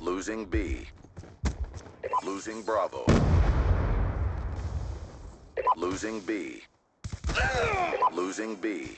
Losing B. Losing Bravo. Losing B. Losing B.